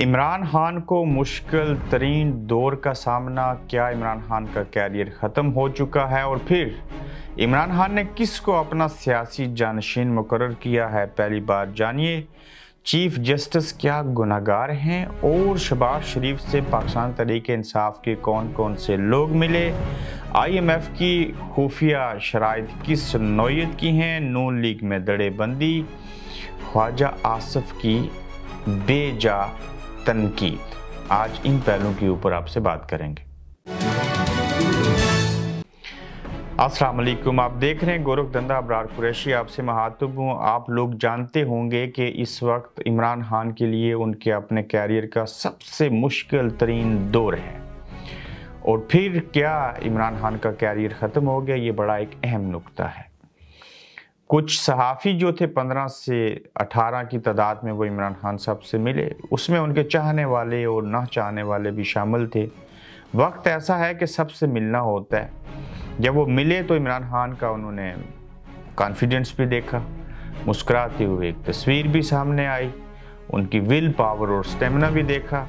इमरान खान को मुश्किल तरीन दौर का सामना, क्या इमरान खान का कैरियर ख़त्म हो चुका है? और फिर, इमरान खान ने किस को अपना सियासी जानशीन मुकर किया है? पहली बार जानिए, चीफ जस्टिस क्या गुनागार हैं? और शबाज शरीफ से पाकिस्तान तरीके इंसाफ के कौन कौन से लोग मिले? आईएमएफ की खुफिया शराइ किस नौीयत की हैं? नून लीग में दड़ेबंदी, ख्वाजा आसफ की बेजा तनकीद आज इन पहलुओं के ऊपर आपसे बात करेंगे। वालेकुम, आप देख रहे हैं गोरख धंधा, अबरार कुरैशी आपसे महातुब हूँ। आप लोग जानते होंगे कि इस वक्त इमरान खान के लिए उनके अपने कैरियर का सबसे मुश्किल तरीन दौर है। और फिर क्या इमरान खान का कैरियर ख़त्म हो गया, ये बड़ा एक अहम नुकता है। कुछ सहाफ़ी जो थे पंद्रह से अठारह की तादाद में वो इमरान खान साहब से मिले। उसमें उनके चाहने वाले और ना चाहने वाले भी शामिल थे। वक्त ऐसा है कि सबसे मिलना होता है। जब वो मिले तो इमरान खान का उन्होंने कॉन्फिडेंस भी देखा, मुस्कुराते हुए एक तस्वीर भी सामने आई, उनकी विल पावर और स्टेमिना भी देखा।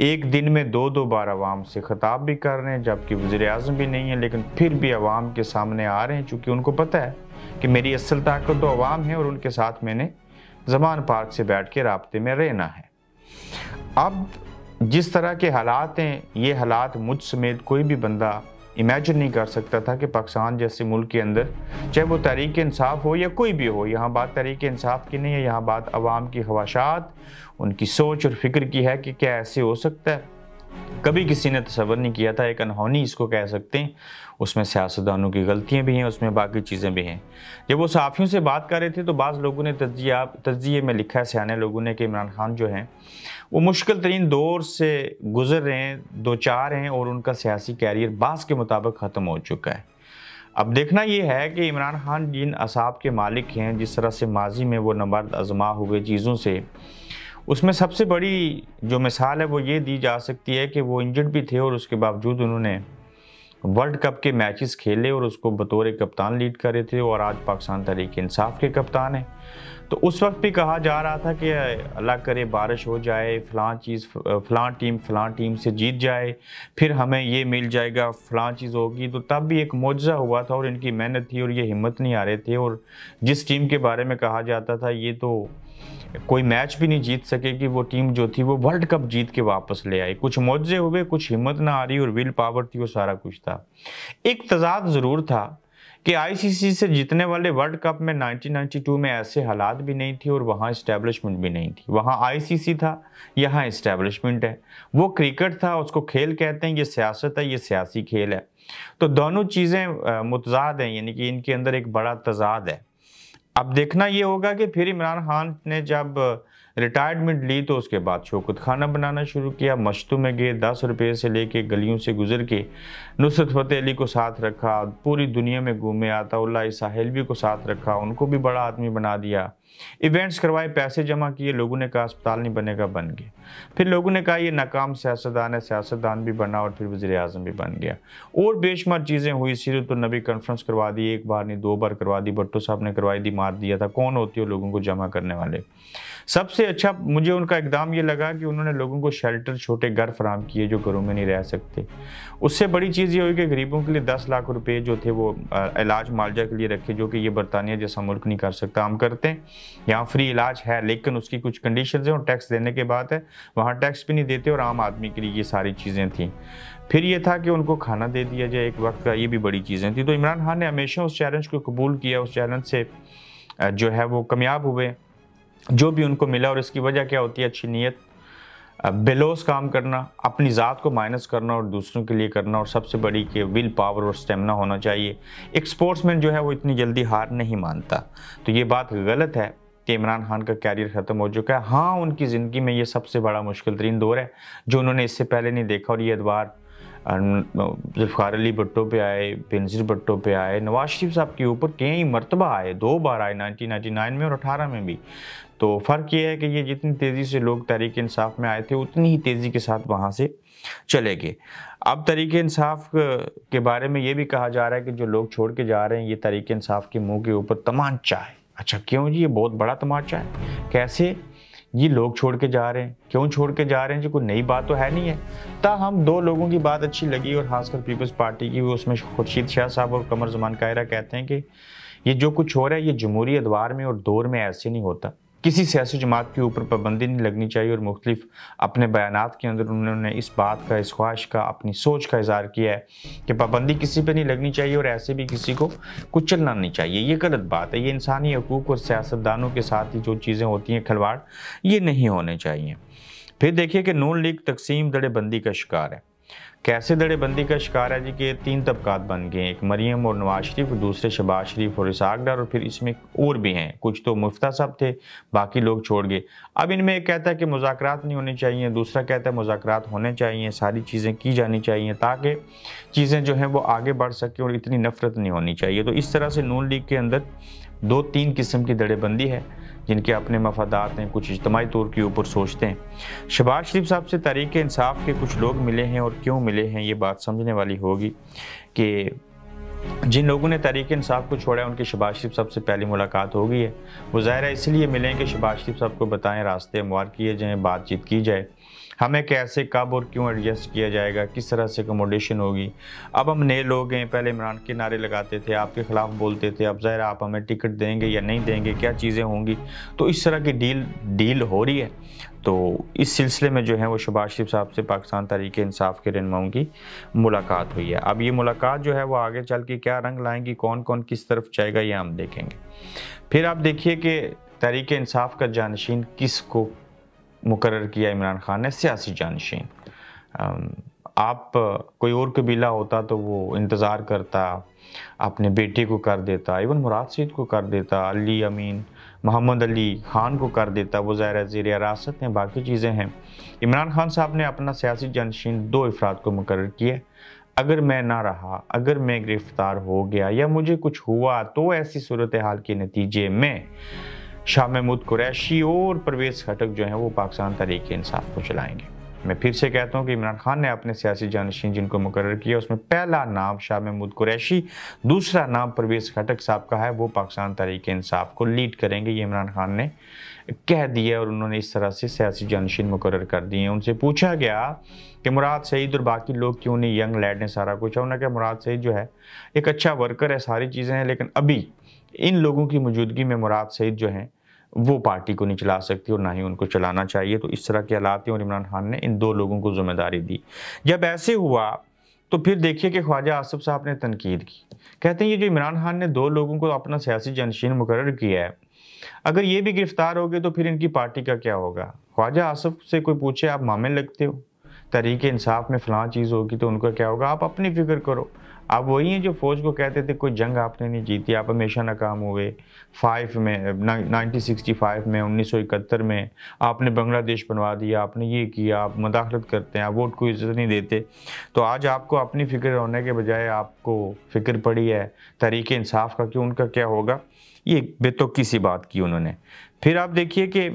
एक दिन में दो दो बार आवाम से ख़ताब भी कर रहे हैं, जबकि वज़ी अजम भी नहीं है, लेकिन फिर भी आवाम के सामने आ रहे हैं, चूँकि उनको पता है कि मेरी असल ताकत तो अवाम है और उनके साथ मैंने जमान पार्क से बैठ के रबते में रहना है। अब जिस तरह के हालात हैं, ये हालात मुझ समेत कोई भी बंदा इमेजिन नहीं कर सकता था कि पाकिस्तान जैसे मुल्क के अंदर, चाहे वो तहरीक इंसाफ हो या कोई भी हो, यहाँ बात तहरीक इंसाफ की नहीं है, यहाँ बात आवाम की ख्वाशात उनकी सोच और फ़िक्र की है कि क्या ऐसे हो सकता है। कभी किसी ने तस्वर नहीं किया था, एक अनहोनी इसको कह सकते हैं। उसमें सियासतदानों की गलतियाँ भी हैं, उसमें बाकी चीज़ें भी हैं। जब वो सहाफ़ियों से बात कर रहे थे तो बाज़ लोगों ने तजिया तजिए में लिखा है, सियाने लोगों ने कि इमरान खान जो हैं, वो मुश्किल तरीन दौर से गुजर रहे हैं, दो चार हैं, और उनका सियासी कैरियर बास के मुताबिक ख़त्म हो चुका है। अब देखना ये है कि इमरान खान जिन असाब के मालिक हैं, जिस तरह से माजी में वो नबर्द आजमा हुए चीज़ों से उसमें सबसे बड़ी जो मिसाल है वो ये दी जा सकती है कि वो इंजर्ड भी थे और उसके बावजूद उन्होंने वर्ल्ड कप के मैचेस खेले और उसको बतौर कप्तान लीड करे थे और आज पाकिस्तान तरीके इंसाफ के कप्तान हैं। तो उस वक्त भी कहा जा रहा था कि अल्लाह करे बारिश हो जाए, फ़लाँ चीज़, फ़लाँ टीम फ़लाँ टीम से जीत जाए, फिर हमें ये मिल जाएगा, फ़लाँ चीज़ होगी। तो तब भी एक मुआवजा हुआ था और इनकी मेहनत थी और ये हिम्मत नहीं आ रहे थे और जिस टीम के बारे में कहा जाता था, ये तो कोई मैच भी नहीं जीत सके कि वो टीम जो थी वो वर्ल्ड कप जीत के वापस ले आई। कुछ मुआवजे हुए, कुछ हिम्मत ना आ रही और विल पावर थी वो सारा कुछ था। एक तजाद ज़रूर था कि आईसीसी से जीतने वाले वर्ल्ड कप में 1992 में ऐसे हालात भी नहीं थे और वहाँ इस्टेब्लिशमेंट भी नहीं थी। वहाँ आईसीसी था, यहाँ इस्टेब्लिशमेंट है। वो क्रिकेट था, उसको खेल कहते हैं, ये सियासत है, ये सियासी खेल है। तो दोनों चीज़ें मुतजाद हैं, यानी कि इनके अंदर एक बड़ा तजाद है। अब देखना ये होगा कि फिर इमरान खान ने जब रिटायरमेंट ली तो उसके बाद शोकत खाना बनाना शुरू किया, मशतों में गए, दस रुपये से लेके गलियों से गुजर के नुसरत फ़तेह अली को साथ रखा, पूरी दुनिया में घूमे आता साहेलवी को साथ रखा, उनको भी बड़ा आदमी बना दिया। इवेंट्स करवाए, पैसे जमा किए, लोगों ने कहा, अस्पताल नहीं बनेगा, बन गया। फिर लोगों ने कहा, ये नाकाम सियासतदान है, सियासतदान भी बना और फिर वजी अजम भी बन गया। और बेशुमार चीज़ें हुई सीरत तो नबी कॉन्फ्रेंस करवा दी, एक बार नहीं, दो बार करवा दी, भट्टो साहब ने करवाई दी, मार दिया था। कौन होती है लोगों को जमा करने वाले? सबसे अच्छा मुझे उनका इकदाम ये लगा कि उन्होंने लोगों को शेल्टर छोटे घर फराम किए जो घरों में नहीं रह सकते। उससे बड़ी चीज़ ये हुई कि गरीबों के लिए दस लाख रुपए जो थे वो इलाज मालजा के लिए रखे, जो कि ये बरतानिया जैसा मुल्क नहीं कर सकता। हम करते हैं। यहाँ फ्री इलाज है, लेकिन उसकी कुछ कंडीशन है और टैक्स देने के बाद है। वहाँ टैक्स भी नहीं देते और आम आदमी के लिए ये सारी चीज़ें थी। फिर ये था कि उनको खाना दे दिया जाए एक वक्त का, ये भी बड़ी चीज़ें थी। तो इमरान खान ने हमेशा उस चैलेंज को कबूल किया, उस चैलेंज से जो है वो कामयाब हुए, जो भी उनको मिला और इसकी वजह क्या होती है, अच्छी नीयत बेलोस काम करना, अपनी ज़ात को माइनस करना और दूसरों के लिए करना और सबसे बड़ी कि विल पावर और स्टेमिना होना चाहिए। एक स्पोर्ट्समैन जो है वो इतनी जल्दी हार नहीं मानता। तो ये बात गलत है। कि इमरान खान का कैरियर ख़त्म हो चुका है। हाँ उनकी ज़िंदगी में ये सबसे बड़ा मुश्किल तरीन दौर है, जो उन्होंने इससे पहले नहीं देखा। और ये अदबार जुल्फ़ार अली भट्टो पे आए, बेनज़ीर भट्टो पे आए, नवाज़ शरीफ साहब के ऊपर कई मरतबा आए। दो बार आए 1999 में और 18 में भी। तो फ़र्क ये है कि ये जितनी तेज़ी से लोग तहरीक इंसाफ में आए थे, उतनी ही तेज़ी के साथ वहाँ से चले गए। अब तरीके इंसाफ के बारे में ये भी कहा जा रहा है कि जो लोग छोड़ के जा रहे हैं, ये तरीके इंसाफ के मुँह के ऊपर तमाचा है अच्छा क्यों जी? ये बहुत बड़ा तमाचा है। कैसे? ये लोग छोड़ के जा रहे हैं। क्यों छोड़ के जा रहे हैं? जी, कोई नई बात तो है नहीं है। ता हम दो लोगों की बात अच्छी लगी और खासकर पीपल्स पार्टी की उसमें खुर्शीद शाह साहब और कमर जमान कायरा कहते हैं कि ये जो कुछ हो रहा है, ये जमहूरी अदवार में और दौर में ऐसे नहीं होता। किसी सियासी जमात के ऊपर पाबंदी नहीं लगनी चाहिए और मुख्तलिफ़ अपने बयान के अंदर उन्होंने इस बात का, इस ख्वाहिश का, अपनी सोच का इजहार किया है कि पाबंदी किसी पर नहीं लगनी चाहिए और ऐसे भी किसी को कुचलना नहीं चाहिए। ये गलत बात है। ये इंसानी हकूक़ और सियासतदानों के साथ ही जो चीज़ें होती हैं, खिलवाड़, ये नहीं होने चाहिए। फिर देखिए कि नून लीग तकसीम दड़ेबंदी का शिकार है। कैसे दड़ेबंदी का शिकार है जी के तीन तबकात बन गए एक मरियम और नवाज़ शरीफ और दूसरे शबाज शरीफ और इसाक डार, और फिर इसमें और भी हैं। कुछ तो मुफ्ता साहब थे, बाकी लोग छोड़ गए। अब इनमें एक कहता है कि मुजाकर नहीं होने चाहिए, दूसरा कहता है मुजाकर होने चाहिए, सारी चीज़ें की जानी चाहिए ताकि चीज़ें जो हैं वो आगे बढ़ सकें और इतनी नफरत नहीं होनी चाहिए। तो इस तरह से नून लीग के अंदर दो तीन किस्म की दड़ेबंदी है। जिनके अपने मफादात हैं, कुछ इज्तमाही तौर के ऊपर सोचते हैं। शबाज शरीफ साहब से तरीके इंसाफ के कुछ लोग मिले हैं और क्यों मिले हैं, ये बात समझने वाली होगी कि जिन लोगों ने तरीक इंसाफ को छोड़ा है, उनकी शबाज शरीफ साहब से पहली मुलाकात हो गई है। वो ज़ाहिर इसलिए मिले कि शबाज शरीफ साहब को बताएँ रास्ते हमवार किए जाएँ, बातचीत की जाए। हमें कैसे, कब और क्यों एडजस्ट किया जाएगा, किस तरह से अकोमोडेशन होगी? अब हम नए लोग हैं, पहले इमरान के नारे लगाते थे, आपके ख़िलाफ़ बोलते थे, अब ज़ाहिर आप हमें टिकट देंगे या नहीं देंगे, क्या चीज़ें होंगी? तो इस तरह की डील डील हो रही है। तो इस सिलसिले में जो है वो शबाज शरीफ साहब से पाकिस्तान तरीके इंसाफ के रहनुमाओं की मुलाकात हुई है। अब ये मुलाकात जो है वो आगे चल के क्या रंग लाएँगी कौन कौन किस तरफ़ जाएगा, ये हम देखेंगे। फिर आप देखिए कि तरीके इंसाफ का जानशीन किस को मुकर किया इमरान खान ने सियासी जानशीन। आप कोई और कबीला होता तो वो इंतज़ार करता, अपने बेटे को कर देता, इवन मुराद सईद को कर देता, अली अमीन, मोहम्मद अली खान को कर देता, वो ज़ाहिर ज़ेर हिरासत हैं बाकी चीज़ें हैं। इमरान खान साहब ने अपना सियासी जानशीन दो अफराद को मुकर किया। अगर मैं ना रहा, अगर मैं गिरफ़्तार हो गया या मुझे कुछ हुआ तो ऐसी सूरत हाल के नतीजे में शाह महमूद कुरैशी और परवेज़ खटक जो हैं वो पाकिस्तान तरीक इंसाफ को चलाएँगे। मैं फिर से कहता हूँ कि इमरान खान ने अपने सियासी जानशीन जिनको मुकर किया, उसमें पहला नाम शाह महमूद कुरैशी, दूसरा नाम परवेज़ खटक साहब का है, वो पाकिस्तान तरीके इंसाफ को लीड करेंगे, ये इमरान खान ने कह दिया और उन्होंने इस तरह से सियासी जानशीन मुकर कर दिए उनसे पूछा गया कि मुराद सईद और बाकी लोग क्यों नहीं, यंग लैड ने सारा कुछ है? उन्होंने कहा, मुराद सईद जो है, एक अच्छा वर्कर है, सारी चीज़ें हैं, लेकिन अभी इन लोगों की मौजूदगी में मुराद सईद जो हैं, वो पार्टी को नहीं चला सकती और ना ही उनको चलाना चाहिए। तो इस तरह के हालात और इमरान खान ने इन दो लोगों को ज़िम्मेदारी दी। जब ऐसे हुआ तो फिर देखिए कि ख्वाजा आसफ साहब ने तनकीद की। कहते हैं, ये जो इमरान खान ने दो लोगों को अपना सियासी जनशीन मुकर किया है, अगर ये भी गिरफ़्तार हो गए तो फिर इनकी पार्टी का क्या होगा? ख्वाजा आसफ से कोई पूछे, आप मामे लगते हो? तरीके इंसाफ में फ़लाँ चीज़ होगी तो उनका क्या होगा? आप अपनी फ़िक्र करो। आप वही हैं जो फौज को कहते थे, कोई जंग आपने नहीं जीती, आप हमेशा नाकाम हुए। फाइव में नाइनटीन सिक्सटी फाइव में, उन्नीस सौ इकहत्तर में आपने बांग्लादेश बनवा दिया, आपने ये किया, आप मदाखलत करते हैं, आप वोट को इज़्ज़त नहीं देते। तो आज आपको अपनी फ़िक्र होने के बजाय आपको फ़िक्र पड़ी है, तरीके इंसाफ का कि उनका क्या होगा? ये बेतुकी सी बात की उन्होंने। फिर आप देखिए कि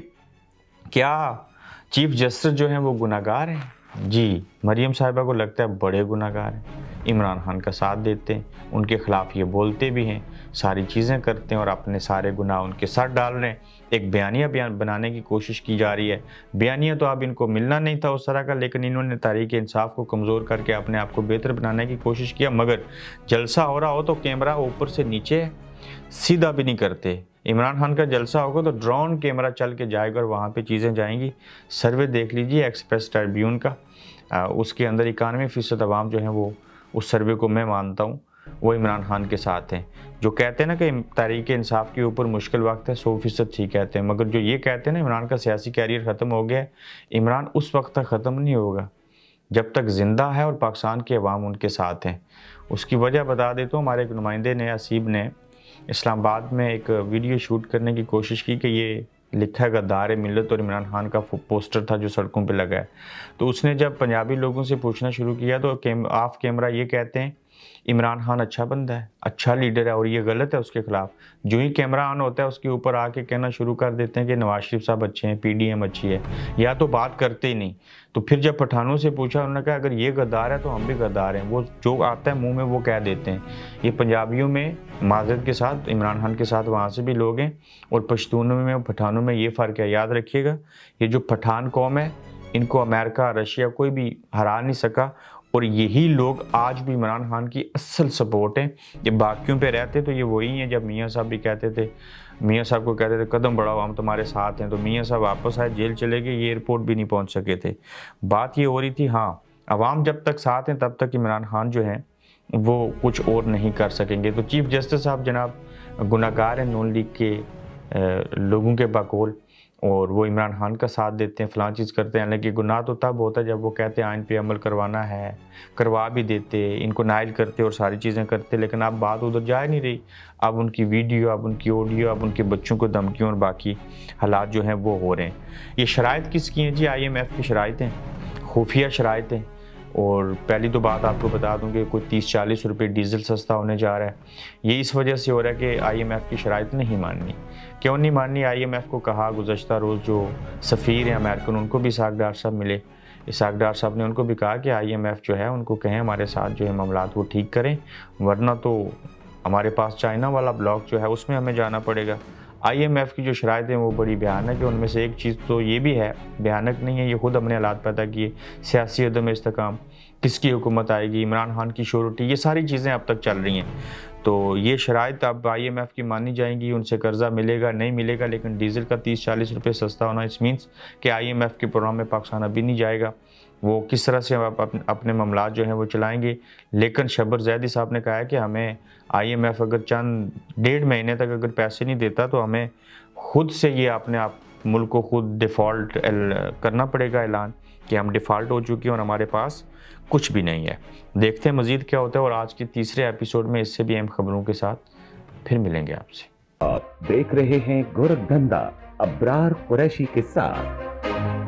क्या चीफ जस्टिस जो हैं वो गुनागार हैं। जी, मरियम साहिबा को लगता है बड़े गुनागार हैं। इमरान खान का साथ देते हैं, उनके ख़िलाफ़ ये बोलते भी हैं, सारी चीज़ें करते हैं और अपने सारे गुनाह उनके साथ डाल रहे हैं। एक बयानिया बयान बनाने की कोशिश की जा रही है। बयानिया तो अब इनको मिलना नहीं था उस तरह का, लेकिन इन्होंने तारीख इंसाफ को कमज़ोर करके अपने आप को बेहतर बनाने की कोशिश किया, मगर जलसा हो रहा हो तो कैमरा ऊपर से नीचे सीधा भी नहीं करते। इमरान खान का जलसा होगा तो ड्रोन कैमरा चल के जाएगा और वहाँ पे चीज़ें जाएँगी। सर्वे देख लीजिए एक्सप्रेस ट्रिब्यून का। आ, उसके अंदर इक्यानवे फ़ीसद आवाम जो है वो उस सर्वे को मैं मानता हूँ वो इमरान खान के साथ हैं। जो कहते हैं ना कि तारीख इंसाफ के ऊपर मुश्किल वक्त है सौ फ़ीसद ठीक कहते हैं। मगर जो ये कहते हैं ना इमरान का सियासी कैरियर ख़त्म हो गया है इमरान उस वक्त तक ख़त्म नहीं होगा जब तक ज़िंदा है और पाकिस्तान के अवाम उनके साथ हैं। उसकी वजह बता देता हूँ हमारे एक नुमाइंदे ने असीब ने इस्लामाबाद में एक वीडियो शूट करने की कोशिश की कि ये लिखा है गद्दार मिलत और इमरान खान का पोस्टर था जो सड़कों पे लगा है। तो उसने जब पंजाबी लोगों से पूछना शुरू किया तो ऑफ़ कैमरा ये कहते हैं इमरान खान अच्छा बंदा है अच्छा लीडर है और ये गलत है उसके खिलाफ। जो ही कैमरा ऑन होता है, उसके ऊपर आके कहना शुरू कर देते हैं कि नवाज़ शरीफ साहब अच्छे हैं पीडीएम अच्छी है। या तो बात करते ही नहीं। तो फिर जब पठानों से पूछा, उन्होंने कहा, अगर ये गद्दार है तो हम भी गद्दार हैं। वो जो आता है मुँह में, वो कह देते हैं। ये पंजाबियों में माजरत के साथ, इमरान खान के साथ वहाँ से भी लोग हैं और पश्तूनों में पठानों में ये फ़र्क है। याद रखिएगा, ये जो पठान कौम है, इनको अमेरिका, रशिया कोई भी हरा नहीं सका और यही लोग आज भी इमरान खान की असल सपोर्ट है। जब बाकियों पे रहते तो ये वही हैं जब मियाँ साहब भी कहते थे। मियाँ साहब को कहते थे, कदम बढ़ाओ, हम तुम्हारे साथ हैं। तो मियाँ साहब वापस आए, जेल चले गए, ये एयरपोर्ट भी नहीं पहुँच सके थे। बात ये हो रही थी हाँ अवाम जब तक साथ हैं, तब तक इमरान खान जो हैं, वो कुछ और नहीं कर सकेंगे। तो चीफ जस्टिस साहब जनाब गुनागार हैं, नून लीग के लोगों के बकौल। और वो इमरान खान का साथ देते हैं, फ़लाँ चीज़ करते हैं। हालाँकि गुनाह तो तब होता है जब वो कहते हैं आइन पे अमल करवाना है, करवा भी देते, इनको नायल करते और सारी चीज़ें करते, लेकिन अब बात उधर जा ही नहीं रही। अब उनकी वीडियो, अब उनकी ऑडियो, अब उनके बच्चों को धमकियों और बाकी हालात जो हैं वो हो रहे हैं। ये शराइ किसकी हैं जी? आई एम एफ़ की शराइ हैं खुफिया शराइ हैं और पहली तो बात आपको बता दूँ कि कोई तीस चालीस रुपये डीजल सस्ता होने जा रहा है। ये इस वजह से हो रहा है कि आईएमएफ की शराइ नहीं माननी। क्यों नहीं माननी? आईएमएफ को कहा गुजशत रोज़ जो सफ़ीर हैं अमेरिकन, उनको भी इसाक डार साहब मिले। इसाक डार साहब ने उनको भी कहा कि आईएमएफ जो है, उनको कहें हमारे साथ जो है मामला वो ठीक करें, वरना तो हमारे पास चाइना वाला ब्लॉक जो है, उसमें हमें जाना पड़ेगा। आईएमएफ की जो शराइ हैं, वो बड़ी भयानक है। उनमें से एक चीज़ तो ये भी है, भयानक नहीं है, ये खुद हमने हालात पैदा किए सियासी अदम इसकाम किसकी हुकूमत आएगी, इमरान खान की शोरटी ये सारी चीज़ें अब तक चल रही हैं। तो ये शराइ अब आई एम एफ़ की मानी जाएँगी, उनसे कर्जा मिलेगा, नहीं मिलेगा, लेकिन डीज़ल का तीस चालीस रुपये सस्ता होना, इस मीन्स कि आई एम एफ़ के प्रोग्राम में पाकिस्तान अभी नहीं जाएगा। वो किस तरह से आप अपने मामला जो हैं वो चलाएँगे? लेकिन शबर जैदी साहब ने कहा है कि हमें आईएमएफ अगर चंद, डेढ़ महीने तक अगर पैसे नहीं देता तो हमें खुद से ये अपने आप, मुल्क को खुद डिफ़ॉल्ट करना पड़ेगा ऐलान कि हम डिफ़ॉल्ट हो चुके हैं और हमारे पास कुछ भी नहीं है। देखते हैं मज़ीद क्या होता है और आज के तीसरे एपिसोड में इससे भी अहम खबरों के साथ फिर मिलेंगे आपसे। आप देख रहे हैं गोरखधंधा अब्रार कुरैशी के साथ।